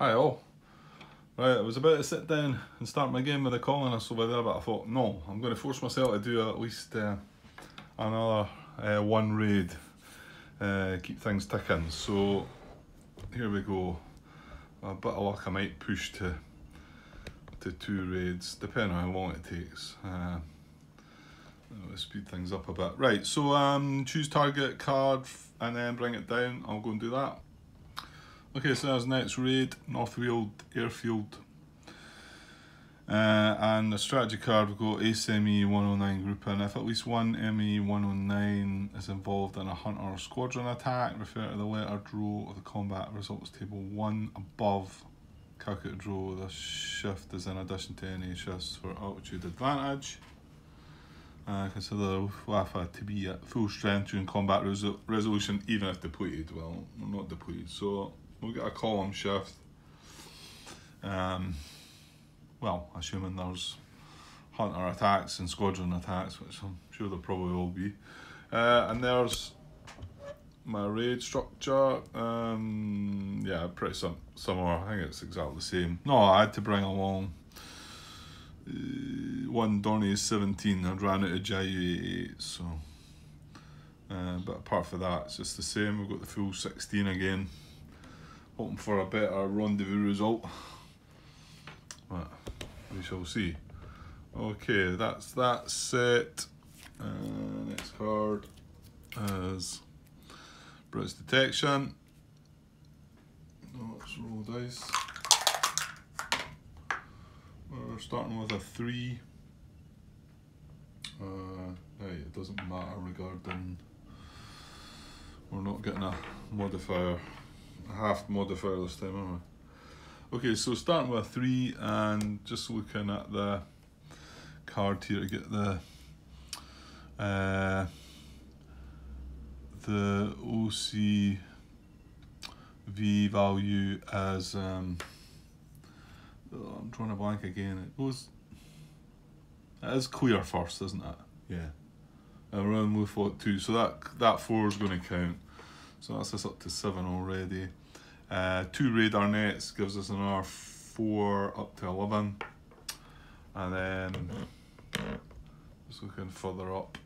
Hi all. Right, I was about to sit down and start my game with the colonists over there, but I thought, no, I'm going to force myself to do at least uh, another uh, one raid, uh, keep things ticking. So here we go. A bit of luck, I might push to to two raids, depending on how long it takes. Uh, speed things up a bit. Right, so um, choose target card and then bring it down. I'll go and do that. Okay, so there's next raid, North Weald Airfield. Uh, and the strategy card, we've got ACME 109 group grouping. If at least one ME 109 is involved in a hunter or squadron attack, refer to the letter draw of the combat results table 1 above. Calculate draw, this shift is in addition to any shifts for altitude advantage. Uh, consider Wafa to be at full strength during combat resolution, even if depleted. Well, not depleted, so we'll get a column shift. Um, well, assuming there's hunter attacks and squadron attacks, which I'm sure there probably will be. Uh, and there's my raid structure. Um, yeah, pretty sim similar. I think it's exactly the same. No, I had to bring along uh, one Dornier 17. I'd ran out of JU 8, so. Uh, but apart from that, it's just the same. We've got the full 16 again hoping for a better rendezvous result. But we shall see. Okay, that's that set. Uh, next card is British Detection. let's roll dice. We're starting with a three. Uh, it doesn't matter regarding. We're not getting a modifier half modifier this time, aren't we? Okay, so starting with a three and just looking at the card here to get the uh, the OC V value as um, oh, I'm trying to blank again. It goes it is clear first, isn't it? Yeah. And we're on with what two, so that that four is going to count. So that's us up to seven already. Uh, two radar nets gives us another four up to 11. And then, just looking further up,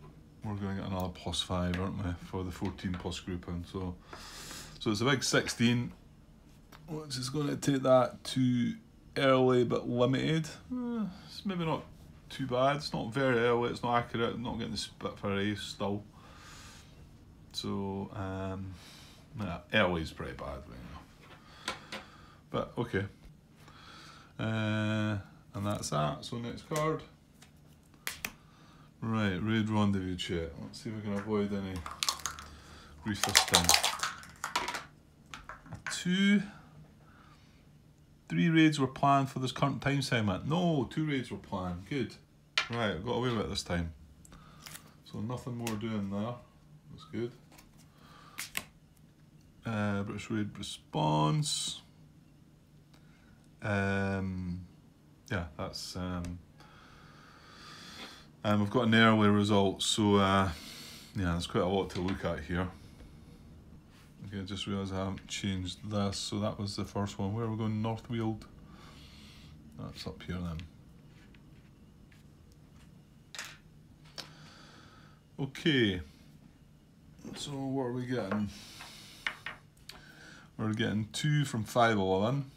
we're going to get another plus five, aren't we, for the 14 plus grouping. So, so it's a big 16, which is going to take that to early but limited. Uh, it's maybe not too bad. It's not very early, it's not accurate, not getting the Spitfire ace still. So, um, yeah, early is pretty bad. But okay. Uh, and that's that. So next card. Right, raid rendezvous chat. Let's see if we can avoid any time. Two, three raids were planned for this current time segment. No, two raids were planned. Good. Right, got away with it this time. So nothing more doing there. That's good. Uh, British Raid response. Um, yeah, that's. Um, and we've got an early result, so uh, yeah, there's quite a lot to look at here. Okay, I just realised I haven't changed this, so that was the first one. Where are we going? North Weald. That's up here then. Okay, so what are we getting? We're getting two from 511.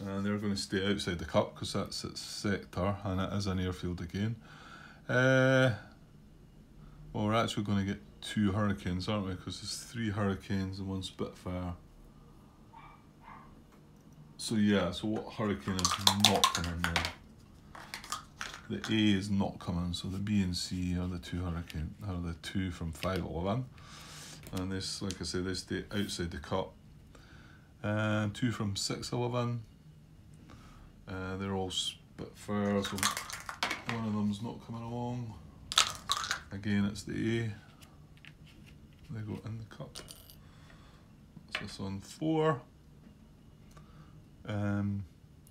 And they're going to stay outside the cup because that's its sector and it is an airfield again. Uh, well, we're actually going to get two hurricanes, aren't we? Because there's three hurricanes and one Spitfire. So yeah, so what hurricane is not coming there? The A is not coming, so the B and C are the two hurricane, are the two from 511 and this like I say they stay outside the cut and two from 611 uh, they're all Spitfire so one of them's not coming along. Again it's the A. They go in the cup What's this on? Four. Um,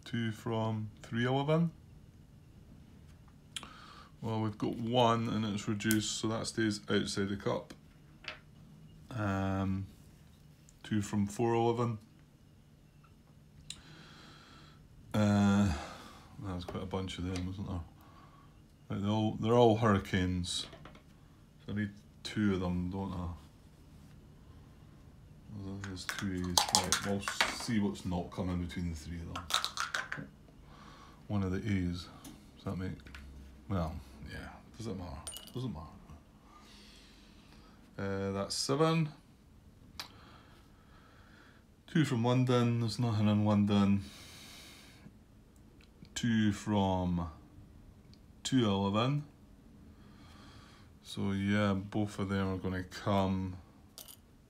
two from 311 well we've got one and it's reduced so that stays outside the cup. Um, two from 411 there's quite a bunch of them, wasn't there? Right, they're all they're all hurricanes. So I need two of them, don't I? There's two A's. Right, we'll see what's not coming between the three of them. One of the A's. Does that make well, yeah, does it matter? Doesn't matter. Uh, that's seven. Two from London, there's nothing in London. Two from 211. So yeah, both of them are going to come.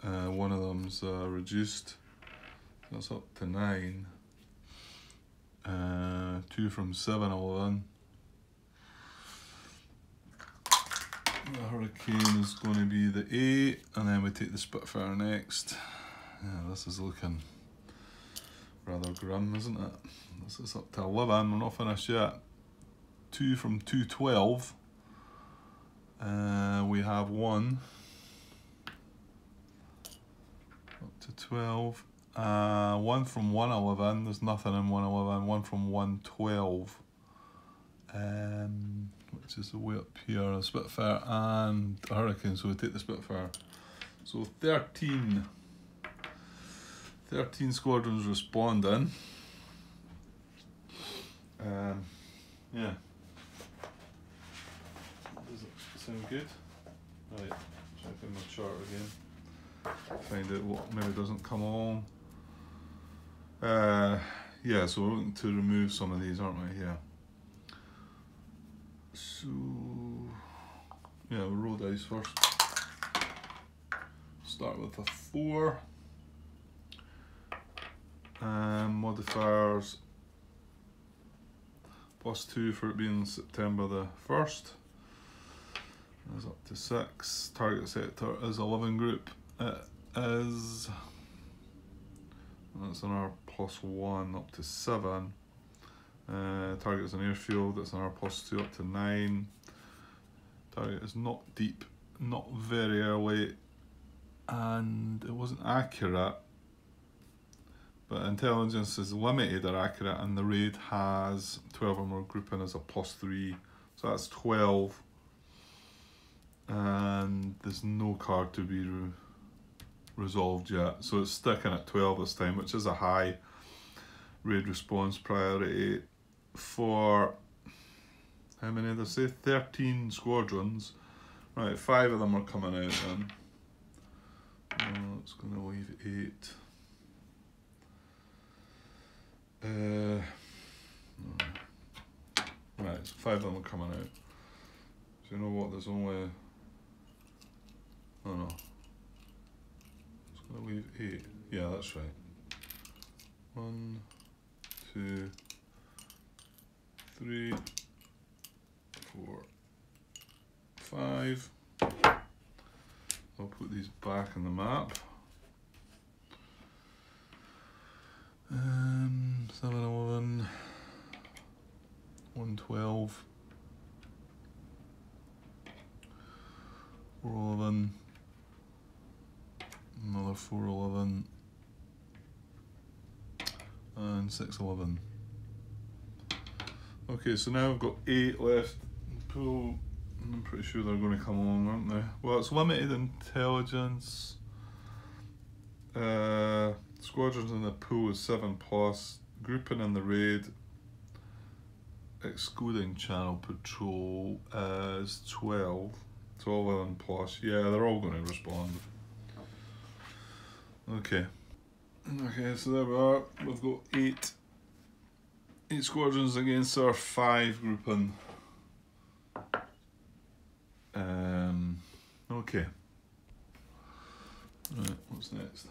Uh, one of them's uh, reduced. That's up to 9. Uh, two from 711. The Hurricane is going to be the eight, and then we take the Spitfire next. Yeah, this is looking rather grim, isn't it? This is up to 11, we're not finished yet. 2 from 212. Uh, we have 1 up to 12. Uh, 1 from 111, there's nothing in 111. 1 from 112. Um, which is the way up here, a Spitfire and a Hurricane, so we take the Spitfire. So 13, 13 squadrons responding. Um, yeah. Does it sound good? Right, check in my chart again. Find out what maybe doesn't come on. Uh, yeah, so we're looking to remove some of these, aren't we? Yeah. So, yeah, we'll roll dice first. Start with a four. Um, modifiers plus two for it being September the 1st. Is up to six. Target sector is a living group. It is. That's another plus one up to seven. Uh, target is an airfield, that's another plus 2 up to 9. Target is not deep, not very early, and it wasn't accurate. But intelligence is limited or accurate, and the raid has 12 or more grouping as a plus 3. So that's 12. And there's no card to be re resolved yet. So it's sticking at 12 this time, which is a high raid response priority for how many did I say? 13 squadrons. Right, five of them are coming out then. Oh, it's going to leave eight. Uh, right, so five of them are coming out. So you know what, there's only... Oh no. It's going to leave eight. Yeah, that's right. One, two, three, four, five. I'll put these back on the map. Um, 7, 11, 112, 411, another 411, and 611. Okay, so now I've got eight left. Pool, I'm pretty sure they're going to come along, aren't they? Well, it's limited intelligence. Uh, squadrons in the pool is 7 plus. Grouping in the raid, excluding channel patrol, is 12. 12 11 plus. Yeah, they're all going to respond. Okay. Okay, so there we are. We've got 8 eight squadrons against our five grouping. Um, okay. Right, what's next?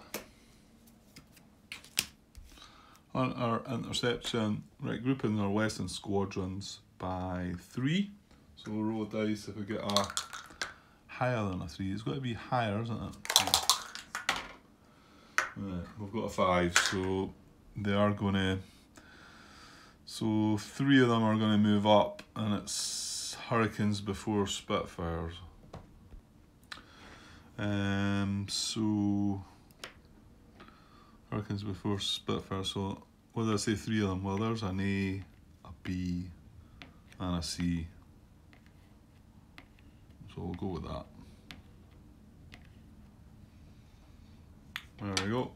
On our interception, right, grouping our western squadrons by three. So we'll roll a dice if we get a higher than a three. It's got to be higher, isn't it? Yeah. Right, we've got a five, so they are going to so three of them are going to move up, and it's Hurricanes before Spitfires. Um, so Hurricanes before Spitfire. So what did I say? Three of them. Well, there's an A, a B, and a C. So we'll go with that. There we go.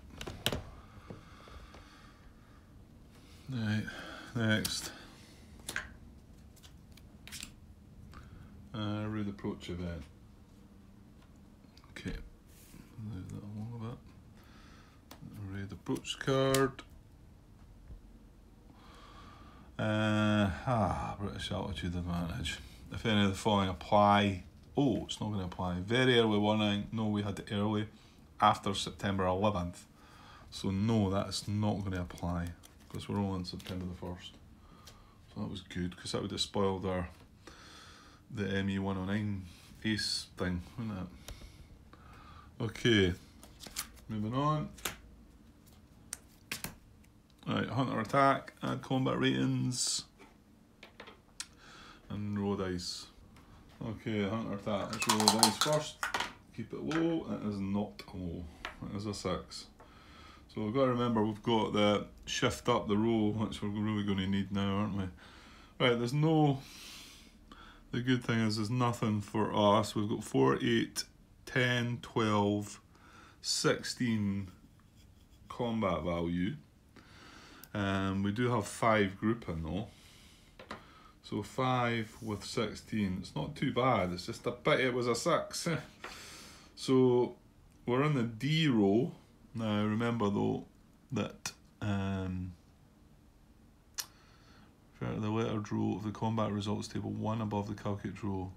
Right, next. Uh, read approach event. Okay, that a bit. Read approach card. Uh, ah, British altitude advantage. If any of the following apply, oh, it's not going to apply. Very early warning. No, we had it early after September 11th. So no, that's not going to apply because we're all on September the 1st. So that was good because that would have spoiled our the ME109 ace thing, wouldn't it? Okay, moving on. Right, hunter attack, add combat ratings, and roll dice. Okay, hunter attack, let's roll dice first. Keep it low, it is not low, it is a 6. So we've got to remember we've got the shift up the roll, which we're really going to need now, aren't we? Right, there's no the good thing is there's nothing for us. We've got 4, 8, 10, 12, 16 combat value. Um, we do have 5 grouping though. So 5 with 16, it's not too bad, it's just a pity it was a 6. so we're in the D row. Now remember though that um, the lettered row of the combat results table, one above the calculate row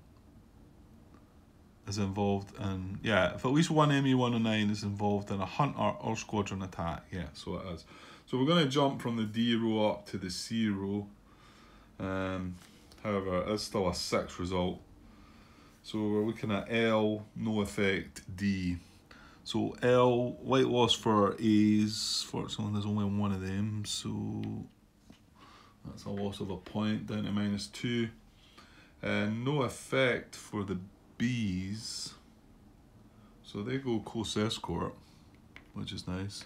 is involved in, yeah, if at least one ME109 is involved in a hunter or squadron attack, yeah, so it is. So we're going to jump from the D row up to the C row. Um, however, it's still a 6 result. So we're looking at L, no effect, D. So L, white loss for A's, fortunately there's only one of them, so that's a loss of a point down to minus two. And no effect for the Bs. So they go close escort, which is nice.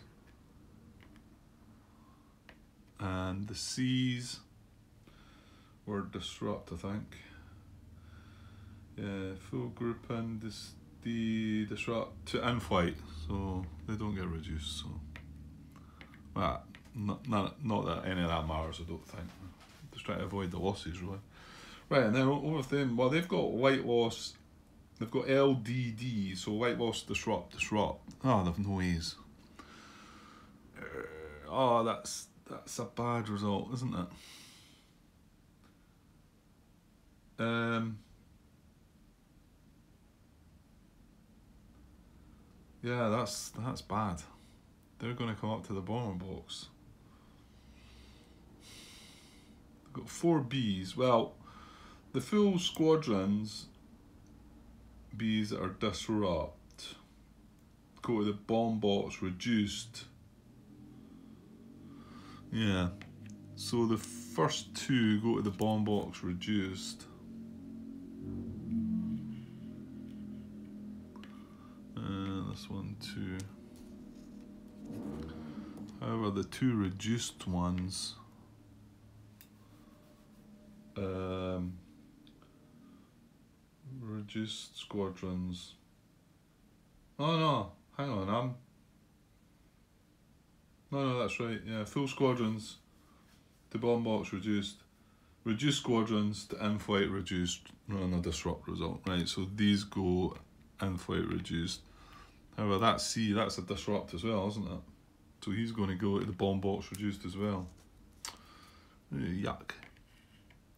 And the Cs were disrupt, I think. Yeah, full group and this the disrupt to in flight, so they don't get reduced. So, well, not, not, not that any of that matters, I don't think. Just trying to avoid the losses, really. Right, and then over them, well, they've got white loss, they've got LDD, so white loss, disrupt, disrupt. Oh, they've no A's. Oh, that's that's a bad result, isn't it? Um. Yeah, that's that's bad. They're going to come up to the bomber box. got four Bs. Well, the full squadrons That are disrupt go to the bomb box reduced. Yeah. So the first two go to the bomb box reduced. Uh, this one too. However, the two reduced ones um, reduced squadrons. Oh no, hang on, I'm. No, no, that's right. Yeah, full squadrons to bomb box reduced. Reduced squadrons to in flight reduced run a disrupt result. Right, so these go in flight reduced. However, that C, that's a disrupt as well, isn't it? So he's going to go to the bomb box reduced as well. Yuck.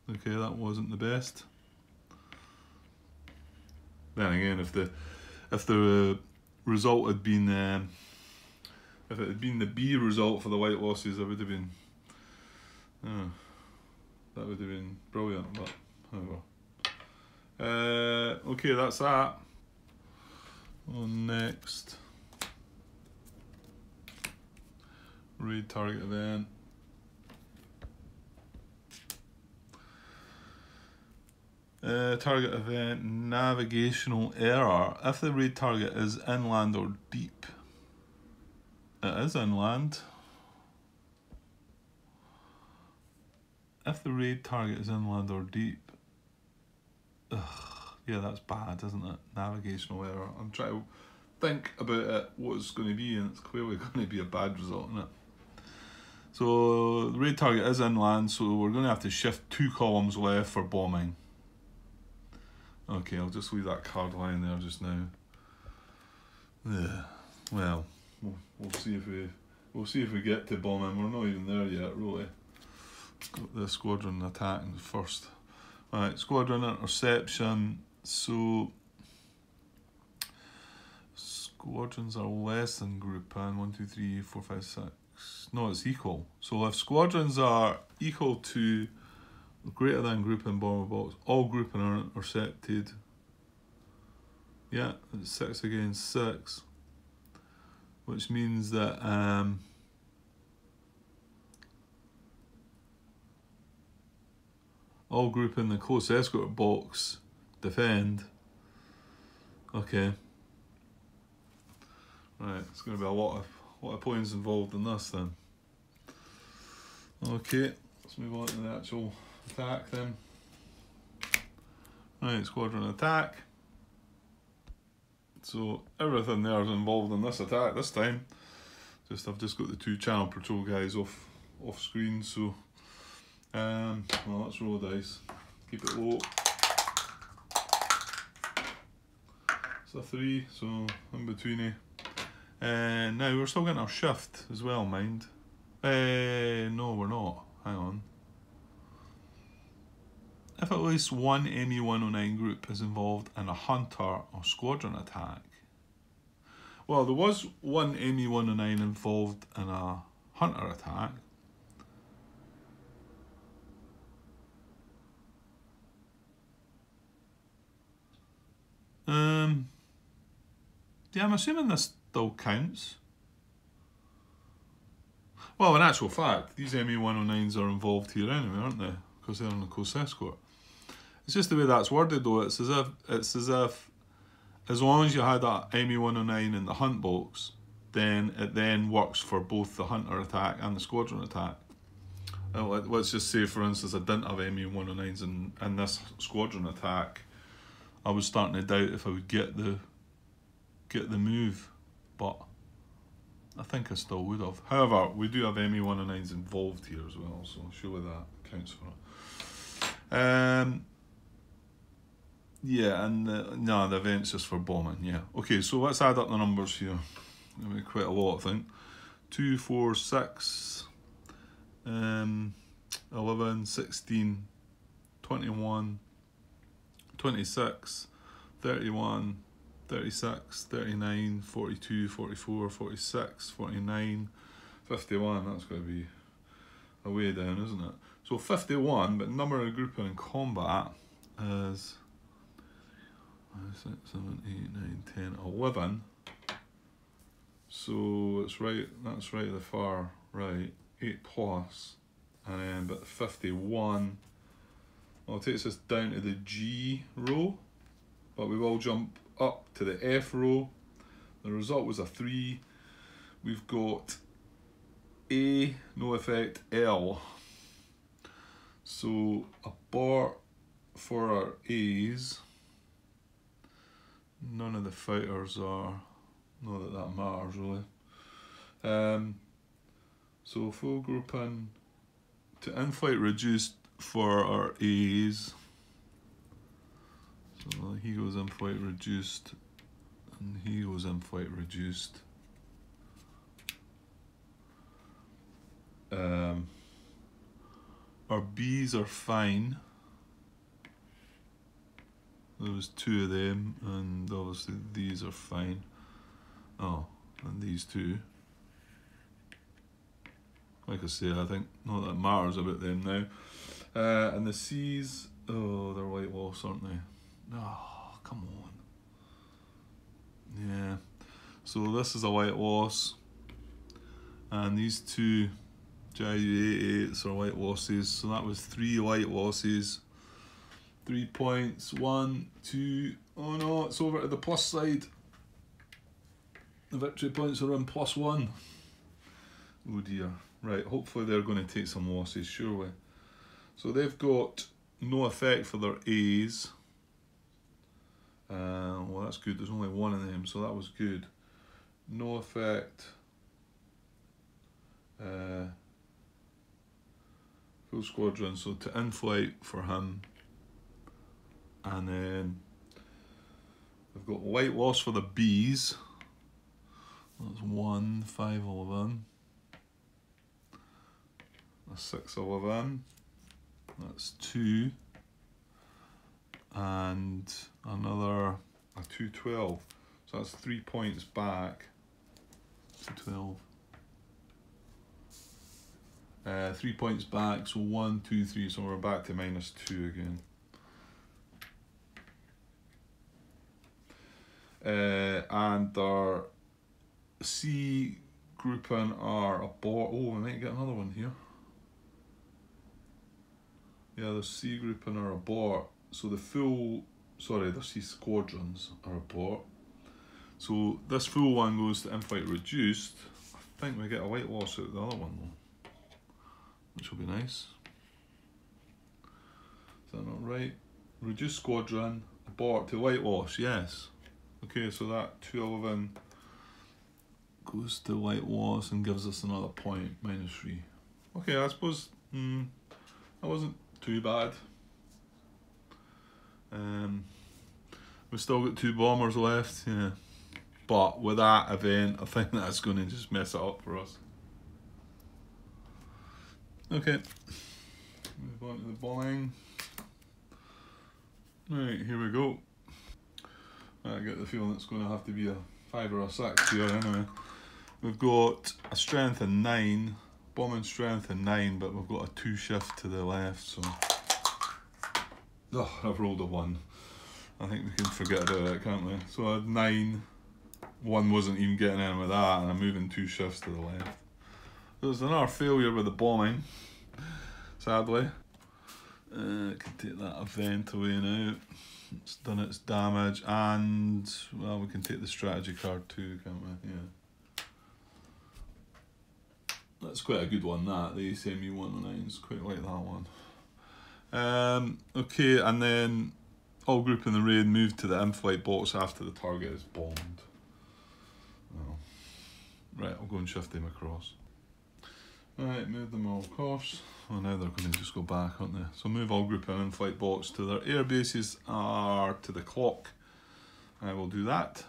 Okay, that wasn't the best. Then again, if the if the result had been um, if it had been the B result for the white losses, that would have been uh, that would have been brilliant. But however, uh, okay, that's that. On next, read target event. Uh, target event navigational error. If the raid target is inland or deep, it is inland. If the raid target is inland or deep. Ugh, yeah, that's bad, isn't it? Navigational error. I'm trying to think about it, what it's going to be, and it's clearly going to be a bad result, isn't it? So the raid target is inland, so we're going to have to shift two columns left for bombing. Okay, I'll just leave that card lying there just now. Yeah, well, we'll, see if we we'll see if we get to bombing. We're not even there yet, really. Got the squadron attacking first. Alright, squadron interception. So squadrons are less than group and one, two, three, four, five, six. No, it's equal. So if squadrons are equal to greater than group and bomber box, all grouping are intercepted. Yeah, six against six. Which means that um, all group in the close escort box defend. Okay. Right, it's going to be a lot of lot of points involved in this then. Okay, let's move on to the actual attack them. Right, squadron attack. So everything there is involved in this attack this time. Just I've just got the two channel patrol guys off off screen, so um well let's roll dice. Keep it low. It's a three, so in between it. Uh, now we're still getting our shift as well, mind. Uh, no, we're not. Hang on. If at least one ME109 group is involved in a hunter or squadron attack. Well, there was one ME109 involved in a hunter attack. Um, yeah, I'm assuming this still counts. Well, in actual fact, these ME109s are involved here anyway, aren't they? Because they're on the coast escort. It's just the way that's worded though. It's as if it's as if as long as you had that ME109 in the hunt box, then it then works for both the hunter attack and the squadron attack. Uh, let's just say, for instance, I didn't have ME109s in, in this squadron attack. I was starting to doubt if I would get the get the move but I think I still would have. However, we do have ME109s involved here as well, so surely that counts for it. Um, yeah, and the, no, the event's just for bombing, yeah. Okay, so let's add up the numbers here. quite a lot, I think. 2, 4, 6, um, 11, 16, 21, 26, 31, 36, 39, 42, 44, 46, 49, 51. That's going to be a way down, isn't it? So 51, but number of grouping in combat is 6, 7, 8, 9, 10, 11. So it's right, that's right at the far right, 8 plus, and then but 51, well it takes us down to the G row, but we will jump up to the F row. The result was a 3. We've got A, no effect, L. So a bar for our A's. None of the fighters are, not that that matters really. Um, so full grouping to in-flight reduced for our A's. So he goes in flight reduced and he goes in flight reduced. Um, our B's are fine. There was two of them and obviously these are fine. Oh, and these two. Like I say, I think not that matters about them now. Uh, and the C's, oh, they're white walls, aren't they? Oh, come on. Yeah. So this is a white loss. And these two JU88s are white losses. So that was three white losses. Three points. One, two. Oh no, it's over to the plus side. The victory points are on plus one. Oh dear. Right, hopefully they're going to take some losses, surely. So they've got no effect for their A's. Uh, well, that's good. There's only one of them, so that was good. No effect. Uh, full squadron. So to in-flight for him. And then we've got white loss for the B's. That's one, five, eleven. A six, eleven. That's two. And another a two twelve. So that's three points back. Two twelve. Uh, three points back, so one, two, three, so we're back to minus two again. Uh, and our C grouping are abort. Oh, we might get another one here. Yeah, the C grouping are abort. So the full, sorry, the C squadrons are abort. So this full one goes to in-flight reduced. I think we get a white loss out of the other one though, which will be nice. Is that not right? Reduce squadron, abort to white loss, yes. Okay, so that 211 goes to white loss and gives us another point, minus 3. Okay, I suppose hmm, that wasn't too bad. Um, we've still got two bombers left, yeah. But with that event, I think that's going to just mess it up for us. Okay, move on to the bowling. Right, here we go. I get the feeling it's going to have to be a five or a six here anyway. We've got a strength of nine, bombing strength of nine, but we've got a two shift to the left, so. Oh, I've rolled a one. I think we can forget about it, can't we? So I had nine, one wasn't even getting in with that, and I'm moving two shifts to the left. There's another failure with the bombing, sadly. Uh, can take that event away now. It's done its damage, and well, we can take the strategy card too, can't we? Yeah. That's quite a good one. That the ACMU one oh nine is quite like that one. Um, okay, and then all group in the raid move to the in-flight box after the target is bombed. Oh. Right, I'll go and shift them across. Right, move them all of course. Well, now they're going to just go back, aren't they? So move all group and in flight box to their air bases or to the clock. I will do that.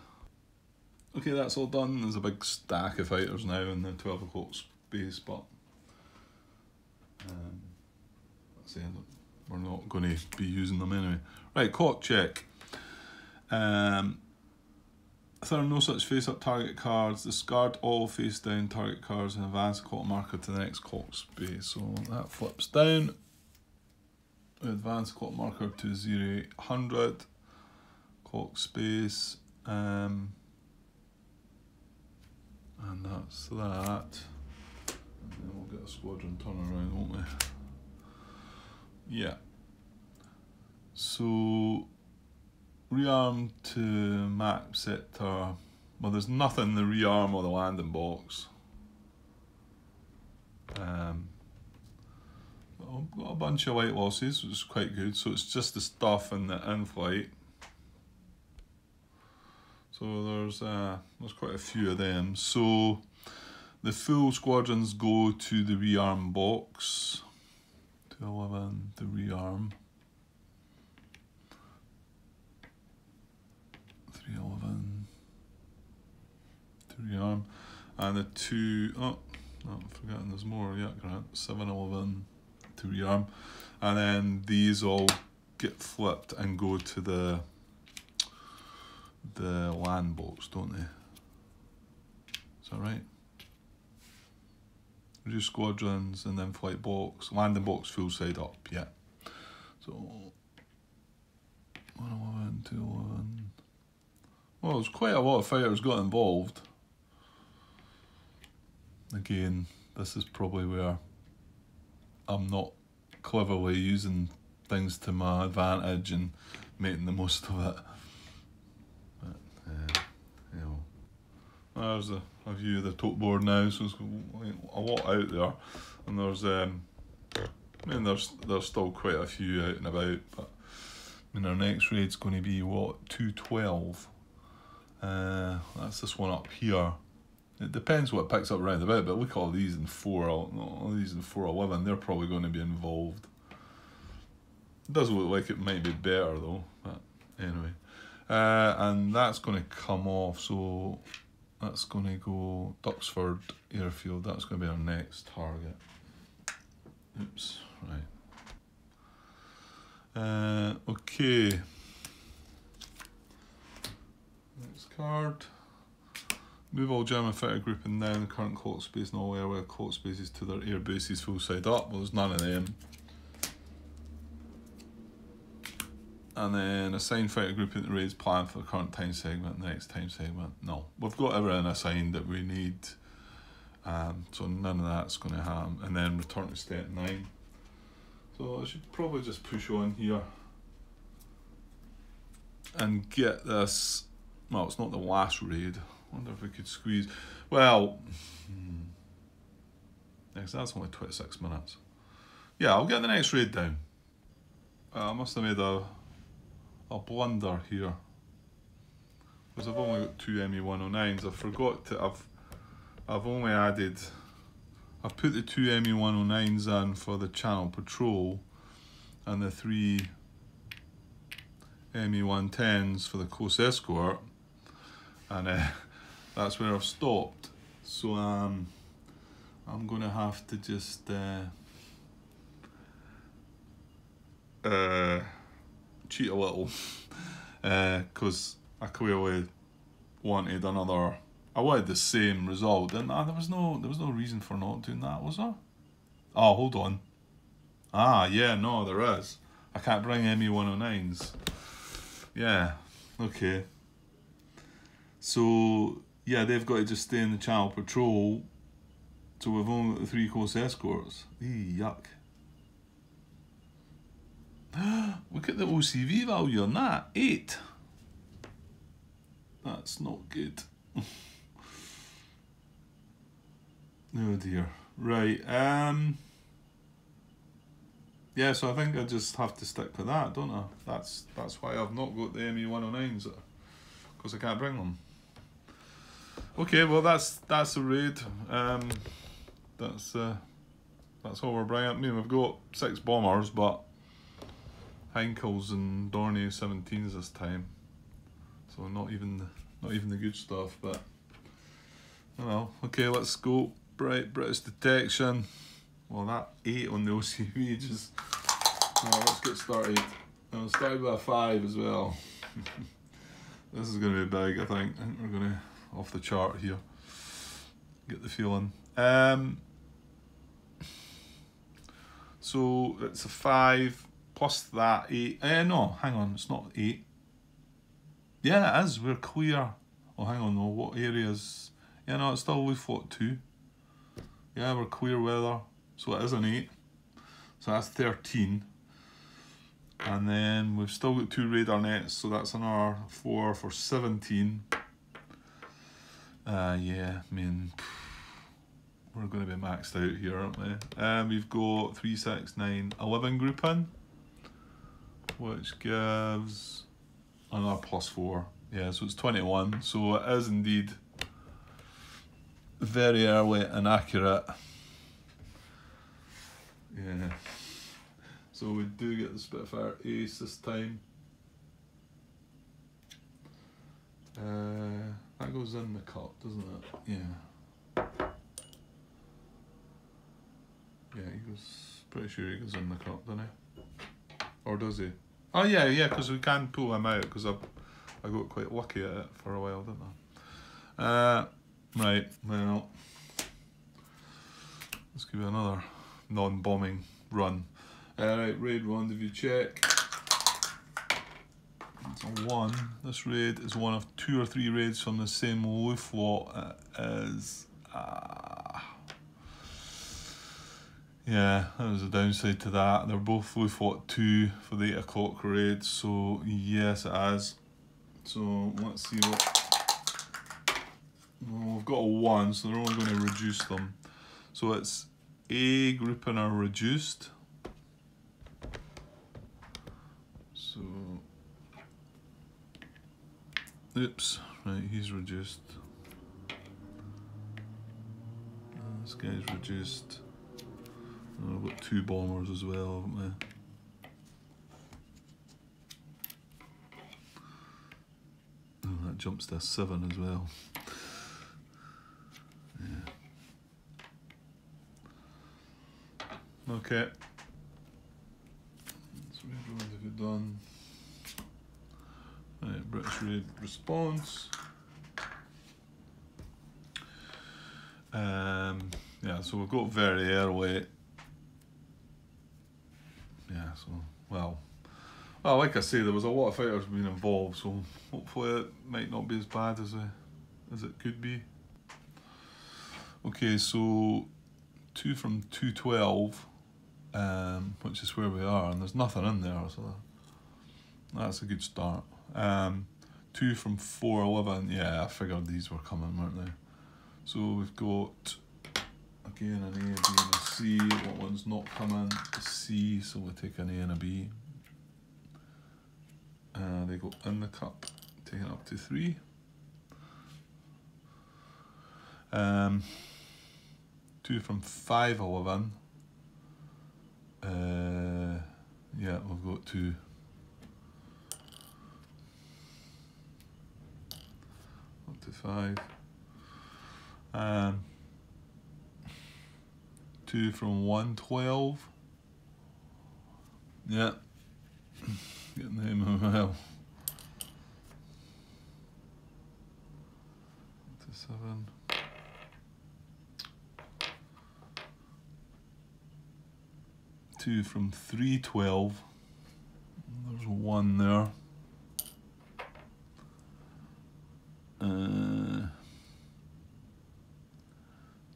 Okay, that's all done. There's a big stack of fighters now in the 12 o'clock space, but um, the end. We're not going to be using them anyway. Right, clock check. Um, there are no such face-up target cards, discard all face-down target cards and advance a marker to the next clock space. So that flips down. Advance clock marker to 0800. Clock space. Um, and that's that. And then we'll get a squadron turnaround, won't we? Yeah. So rearm to map sector. Well, there's nothing in the rearm or the landing box. Um, I've got a bunch of white losses, which is quite good. So it's just the stuff in the in-flight. So there's uh, there's quite a few of them. So the full squadrons go to the rearm box. To 11, the rearm. 311 to rearm and the two oh, oh no, I'm forgetting there's more yeah Grant. 711 to rearm and then these all get flipped and go to the the land box don't they? Is that right? Reduce squadrons and then flight box landing box full side up yeah. So 111 211 well, there's quite a lot of fighters got involved. Again, this is probably where I'm not cleverly using things to my advantage and making the most of it. But, uh, you know, there's a, a view of the top board now, so it's a lot out there. And there's um, I mean, there's there's still quite a few out and about, but I mean, our next raid's going to be what two twelve. Uh, that's this one up here. It depends what picks up round about, but look at all these in four, all these in four eleven. They're probably going to be involved. It does look like it might be better though, but anyway. Uh, and that's going to come off, so that's going to go Duxford Airfield. That's going to be our next target. Oops, right. Uh, okay. Next card. Move all German fighter grouping now in the current clock space and all airway clock spaces to their air bases full side up. Well, there's none of them. And then assign fighter grouping the raids plan for the current time segment, next time segment. No, we've got everything assigned that we need. Um, so none of that's going to happen. And then return to step 9. So I should probably just push on here and get this. Well, it's not the last raid. wonder if we could squeeze. Well, hmm. next that's only 26 minutes. Yeah, I'll get the next raid down. Uh, I must have made a a blunder here because I've only got two ME109s. I forgot to. I've I've only added. I've put the two ME109s in for the channel patrol, and the three ME110s for the coast escort, and uh, that's where I've stopped. So um, I'm gonna have to just. Uh, uh, cheat a little because uh, I clearly wanted another. I wanted the same result, and there was no there was no reason for not doing that, was there? Oh, hold on. Ah, yeah, no, there is. I can't bring ME109s. Yeah, okay. So yeah, they've got to just stay in the channel patrol. So we've only got the three coast escorts. Eee, yuck. Look at the OCV value on that, 8. That's not good. oh dear. Right, um... Yeah, so I think I just have to stick with that, don't I? That's that's why I've not got the ME109s, because I can't bring them. Okay, well that's that's a raid. Um, that's uh, that's all we're bringing. I mean, we've got six bombers, but Heinkels and Dornier 17s this time. So not even not even the good stuff, but oh well. Okay, let's go. Bright British detection. Well, that eight on the OCV just. Well, let's get started. I'll start with a five as well. this is going to be big, I think. I think we're going to off the chart here. Get the feeling. Um. So it's a five plus that 8. Eh, no, hang on, it's not 8. Yeah, it is. We're clear. Oh, hang on, no, what areas? Yeah, no, it's still we've got 2. Yeah, we're clear weather. So it is an 8. So that's 13. And then we've still got two radar nets, so that's another 4 for 17. Uh, yeah, I mean, we're going to be maxed out here, aren't we? Um, we've got 3, 6, 9, 11 grouping which gives another plus four. Yeah, so it's 21. So it is indeed very early and accurate. Yeah. So we do get the Spitfire Ace this time. Uh, that goes in the cup, doesn't it? Yeah. Yeah, he goes, pretty sure he goes in the cup, doesn't he? Or does he? Oh yeah, yeah, because we can pull him out because I I got quite lucky at it for a while, didn't I? Uh, right, well, let's give it another non-bombing run. Alright, raid rendezvous check. One. This raid is one of two or three raids from the same Luftwaffe as. Uh, yeah, was a downside to that. They're both we fought two for the 8 o'clock raid, so yes it has. So let's see what. Well, we've got a 1, so they're only going to reduce them. So it's A grouping are reduced. So, oops, right, he's reduced. Uh, this guy's reduced. Oh, I've got two bombers as well, haven't we? Oh, that jumps to a seven as well. Yeah. Okay. So which ones have you done? British response. Um, yeah, so we've got very early. Yeah, so well, well, like I say, there was a lot of fighters being involved, so hopefully it might not be as bad as it, as it could be. Okay, so two from two twelve, um, which is where we are, and there's nothing in there, so that's a good start. Um, two from four eleven, yeah, I figured these were coming, weren't they? So we've got again an A, and a C. What one's not coming? A C, so we take an A and a B. Uh, they go in the cup, taking up to three. Um, two from five eleven. Uh, yeah, we've got two. To five. Um, two from one twelve. Yeah. Getting them as well. To seven. Two from three twelve. There's one there. Uh,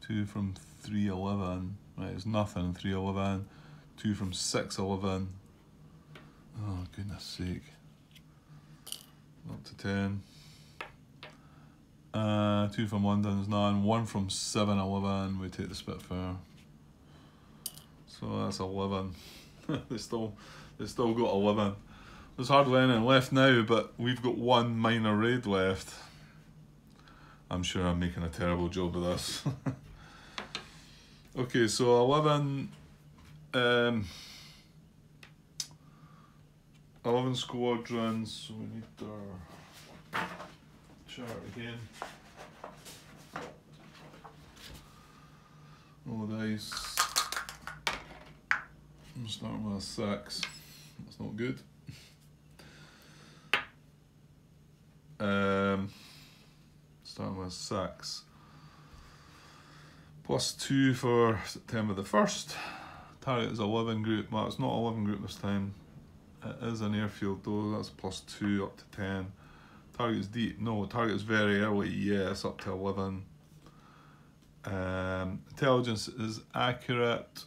two from three eleven. Right, it's nothing. Three eleven. Two from six eleven. Oh goodness sake. Up to ten. Uh, two from London is none. One from seven eleven. We take the Spitfire. So that's eleven. they still, they still got eleven. There's hardly anything left now, but we've got one minor raid left. I'm sure I'm making a terrible job of this. okay, so eleven. Um, 11 squadrons, so we need our chart again. The dice. I'm starting with a six. That's not good. Um, starting with six. Plus two for September the 1st. Target is 11 group. Well, it's not 11 group this time. It is an airfield though, that's plus 2 up to 10. Target's deep, no, target's very early, yes, up to 11. Um, intelligence is accurate.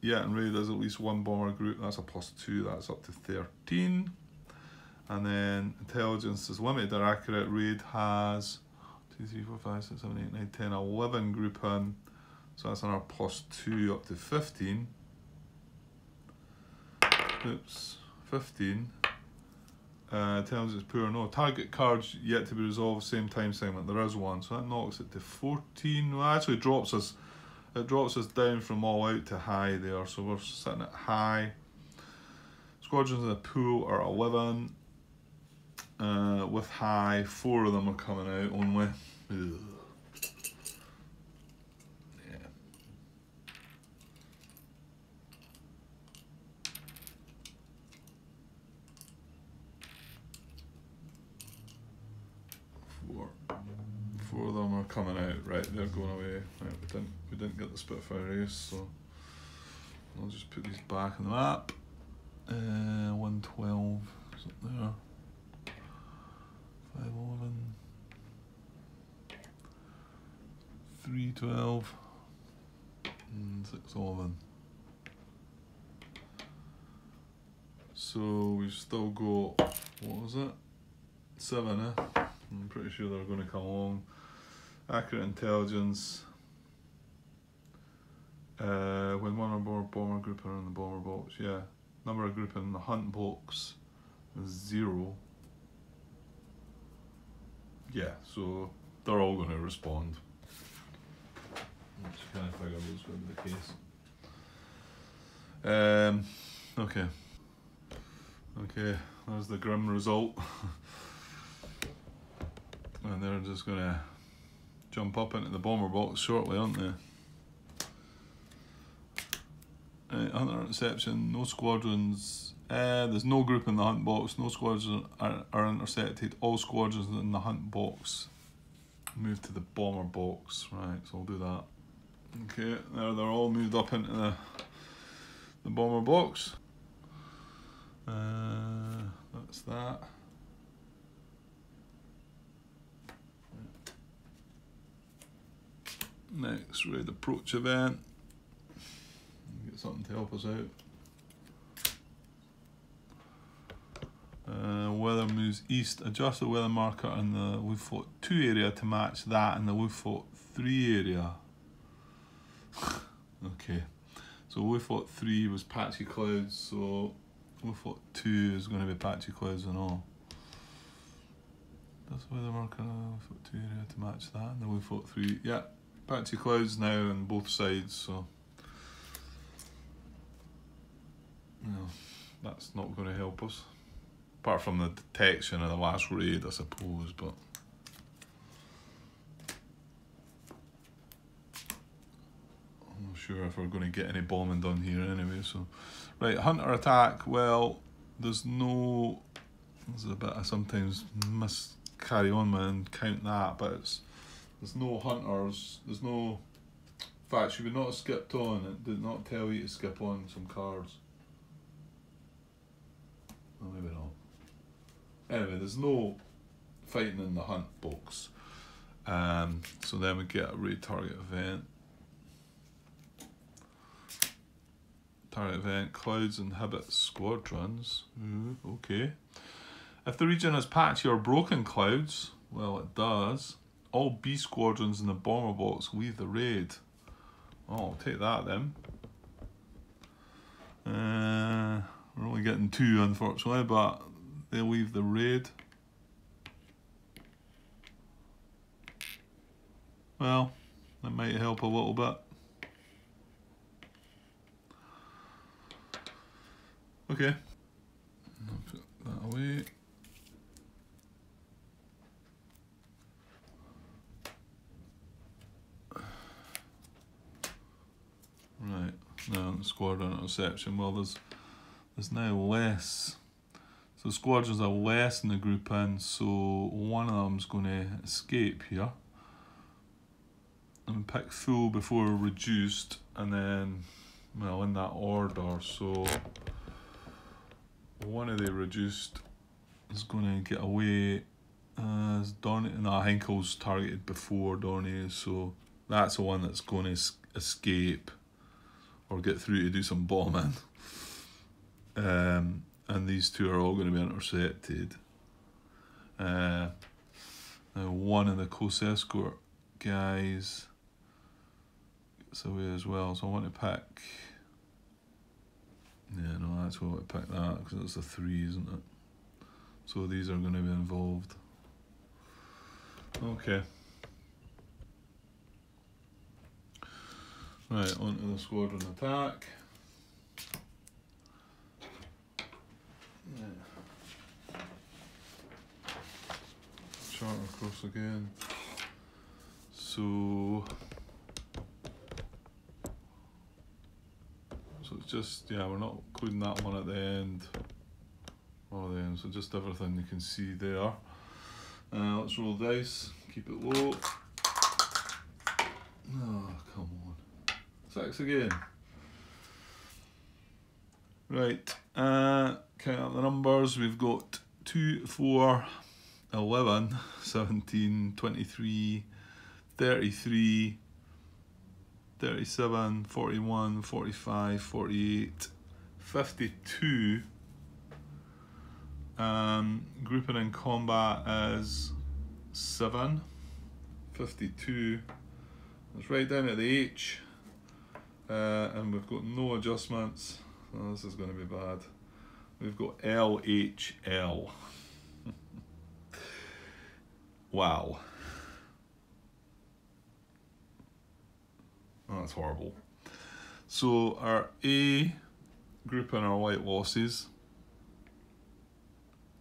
Yeah, and raid is at least one bomber group, that's a plus 2, that's up to 13. And then intelligence is limited or accurate. Raid has 2, 3, 4, 5, 6, 7, 8, 9, 10, 11 group in. So that's another plus 2 up to 15. Oops. 15. Uh, tells it's poor, no. Target cards yet to be resolved, same time segment. There is one, so that knocks it to 14. Well, actually drops us, it drops us down from all out to high there, so we're sitting at high. Squadrons in the pool are 11. Uh, with high, four of them are coming out only. Ugh. Yeah. Four. Four of them are coming out. Right, they're going away. Right, we didn't we didn't get the Spitfire ace, so I'll just put these back on the map. Uh, one twelve is up there. Five eleven. Three twelve. And six eleven. So we've still got what was it? Seven, eh? I'm pretty sure they're going to come along. Accurate intelligence. Uh, when one or more bomber group are in the bomber box, yeah. Number of group in the hunt box is zero. Yeah, so they're all going to respond. Which kind of figure was going to be the case. Um, okay. Okay, there's the grim result. and they're just going to jump up into the bomber box shortly, aren't they? Uh, interception, no squadrons. Uh, there's no group in the hunt box, no squadrons are, are intercepted. All squadrons in the hunt box move to the bomber box. Right, so I'll do that. Okay, there they're all moved up into the, the bomber box. Uh, that's that. Next raid approach event. Get something to help us out. Uh, east. Adjust the weather marker in the WFOT 2 area to match that in the WFOT 3 area. okay. So WFOT 3 was patchy clouds, so WFOT 2 is going to be patchy clouds and all. That's the weather marker in the WFOT 2 area to match that in the WFOT 3. Yeah, patchy clouds now on both sides, so. No, that's not going to help us. Apart from the detection of the last raid, I suppose, but. I'm not sure if we're going to get any bombing done here anyway, so. Right, hunter attack, well, there's no. There's a bit I sometimes must carry on and count that, but it's. There's no hunters, there's no. In fact, you would not have skipped on, it did not tell you to skip on some cards. Well, maybe not. Anyway, there's no fighting in the hunt box. Um, so then we get a raid target event. Target event, clouds inhibit squadrons. Mm, okay. If the region has patchy or broken clouds, well it does, all B squadrons in the bomber box leave the raid. Oh, I'll take that then. Uh, we're only getting two unfortunately, but they leave the raid. Well, that might help a little bit. Okay. Put that away. Right, now the squadron interception. Well, there's there's now less. So squadrons are less in the group in, so one of them's going to escape here. And pick full before reduced, and then, well, in that order. So one of the reduced is going to get away as Dornier. No, Heinkel's targeted before Dornier, so that's the one that's going to escape or get through to do some bombing. Um, and these two are all going to be intercepted. Uh, now one of the close escort guys gets away as well, so I want to pick. Yeah, no, that's why I want to pick that because it's a three, isn't it? So these are going to be involved. Okay. Right, onto the squadron attack. Yeah. Chart across again. So, so it's just yeah, we're not including that one at the end. Or the end, so just everything you can see there. Uh, let's roll dice. Keep it low. Oh, come on. Six again. Right, uh, count the numbers. We've got 2, 4, 11, 17, 23, 33, 37, 41, 45, 48, 52. Um, grouping in combat as 7, 52. It's right down at the H. Uh, and we've got no adjustments. Oh, this is going to be bad. we've got LHL. Wow. Oh, that's horrible. So our A group and our white losses.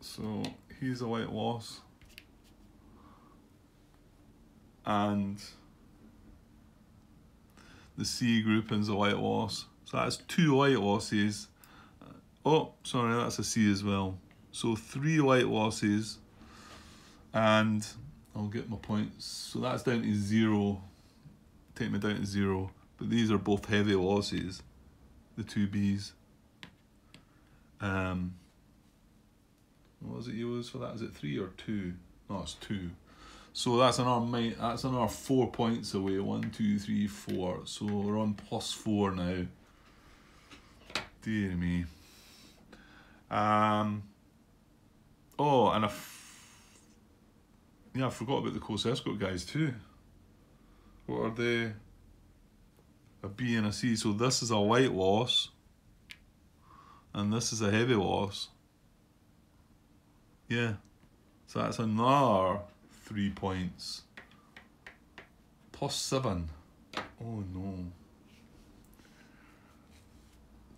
So he's a white loss. And the C group grouping's a white loss. So that's two white losses. Uh, oh, sorry, that's a C as well. So three white losses and I'll get my points. So that's down to zero. Take me down to zero. But these are both heavy losses, the two Bs. Um, what was it you was for that? Is it three or two? No, it's two. So that's another that's another four points away. One, two, three, four. So we're on plus four now. Dear me. Um. Oh, and I. yeah, I forgot about the Close Escort guys too. What are they? A B and a C. So this is a white loss. And this is a heavy loss. Yeah. So that's another three points. Plus seven. Oh no.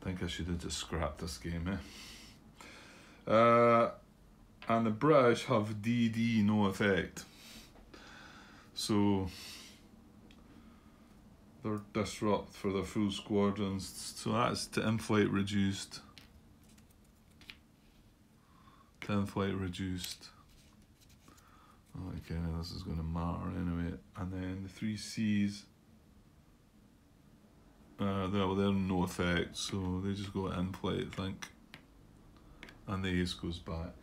I think I should have just scrapped this game, eh? Uh, and the British have DD no effect. So they're disrupt for the full squadrons. So that's to in-flight reduced. To in-flight reduced. Okay, now this is going to matter anyway. And then the three C's. Uh, they're, well, they're no effect, so they just go in-flight, I think. And the ace goes back.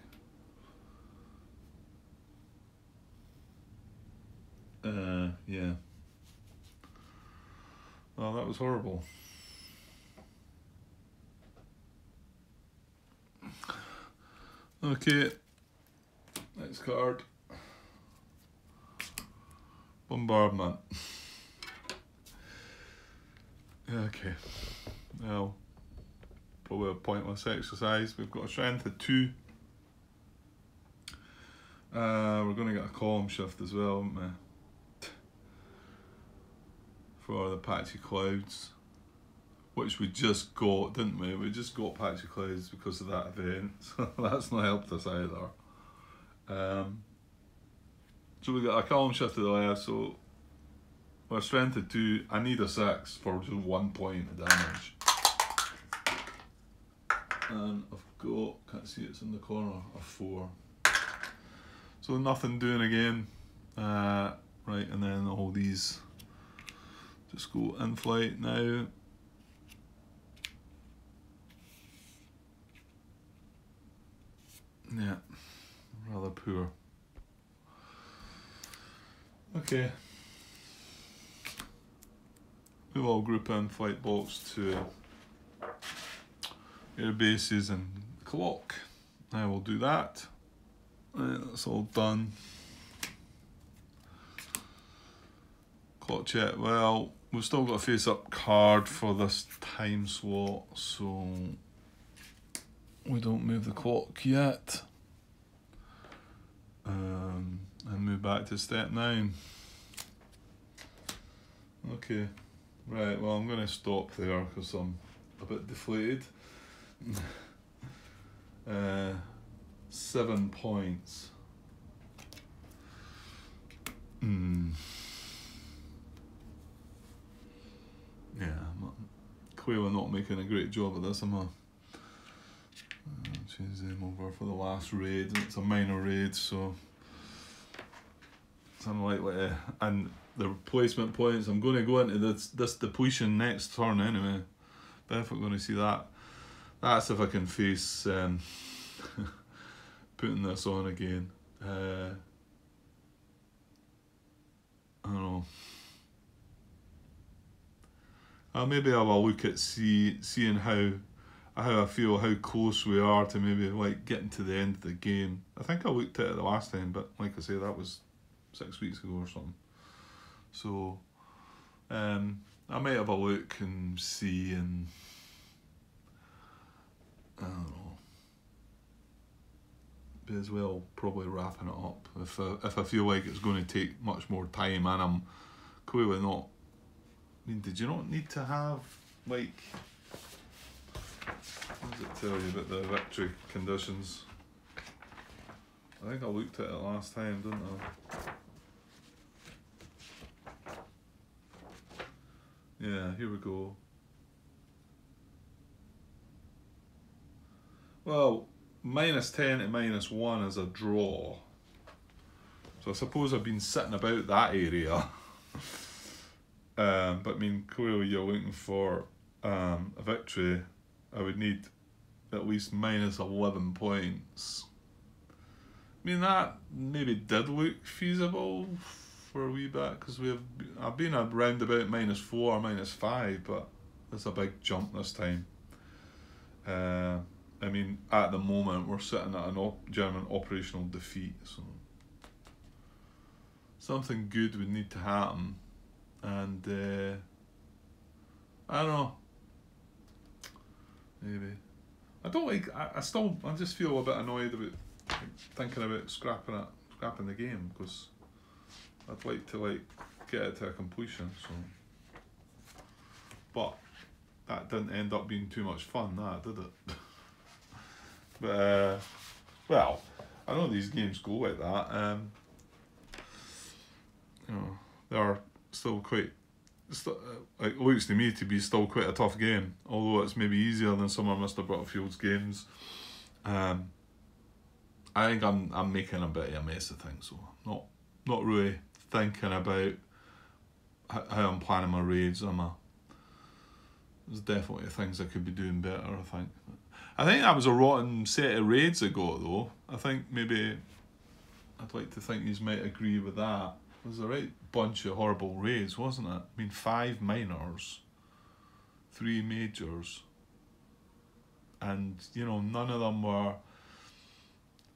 Uh, yeah. Oh, that was horrible. Okay, next card. Bombardment. okay, well, probably a pointless exercise. We've got a strength of two. Uh, we're going to get a column shift as well, haven't we? For the patchy clouds, which we just got, didn't we? We just got patchy clouds because of that event, so that's not helped us either. Um, so we got a column shift to the left, so we're strength of two. I need a six for just one point of damage. And I've got, can't see it's in the corner, a four. So nothing doing again. Uh, right, and then all these just go in flight now. Yeah, rather poor. Okay. We will all group in flight box to air bases and clock. I will do that. Right, that's all done. Clock check. Well, we've still got a face up card for this time slot, so we don't move the clock yet. Um, and move back to step nine. Okay, right, well, I'm going to stop there because I'm a bit deflated. uh, seven points. Hmm. Yeah, I'm clearly not making a great job of this, am I? Uh, change them over for the last raid. It's a minor raid, so it's unlikely. To, and the replacement points, I'm going to go into this this depletion next turn anyway. Definitely going to see that. That's if I can face um, putting this on again. Uh, I don't know. I'll maybe have a look at see seeing how how I feel, how close we are to maybe like getting to the end of the game. I think I looked at it the last time, but like I say, that was six weeks ago or something. So um, I might have a look and see and I don't know. be as well probably wrapping it up if I, if I feel like it's going to take much more time and I'm clearly not. I mean, did you not need to have like? What does it tell you about the victory conditions? I think I looked at it last time, didn't I? Yeah, here we go. Well, minus 10 to minus 1 is a draw. So I suppose I've been sitting about that area. um, but I mean, clearly you're looking for um, a victory. I would need at least minus 11 points. I mean, that maybe did look feasible for a wee bit because we've I've been around about minus 4, or minus 5, but it's a big jump this time. Uh, I mean, at the moment, we're sitting at an op- German operational defeat, so something good would need to happen, and uh, I don't know. Maybe I don't like. I, I still. I just feel a bit annoyed about thinking about scrapping it, scrapping the game because I'd like to like get it to a completion. So, but that didn't end up being too much fun. That did it. But uh, well, I know these games go like that. Um, you know, they are still quite. St- uh, it looks to me to be still quite a tough game, although it's maybe easier than some of Mr. Butterfield's games. Um, I think I'm I'm making a bit of a mess of things, so not not really thinking about how I'm planning my raids. I'm a, there's definitely things I could be doing better. I think. I think that was a rotten set of raids ago, though. I think maybe I'd like to think you might agree with that. It was a right bunch of horrible raids, wasn't it? I mean, five minors, three majors, and you know none of them were.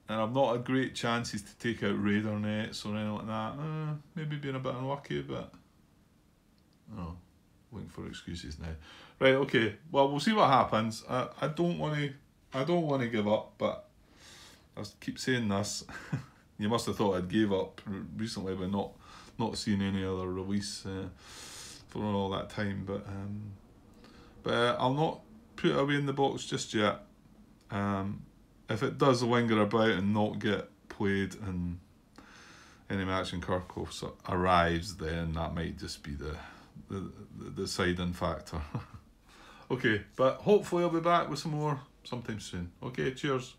And I've not had great chances to take out radar nets or anything like that. Uh, maybe being a bit unlucky, but oh, looking for excuses now. Right, okay. Well, we'll see what happens. I, I don't want to, I don't want to give up, but I keep saying this. you must have thought I'd gave up recently by not, not seeing any other release uh, for all that time. But um, but uh, I'll not put it away in the box just yet. Um, if it does linger about and not get played and any match in Kirkhoff arrives, then that might just be the the, the deciding factor. Okay, but hopefully I'll be back with some more sometime soon. Okay, cheers.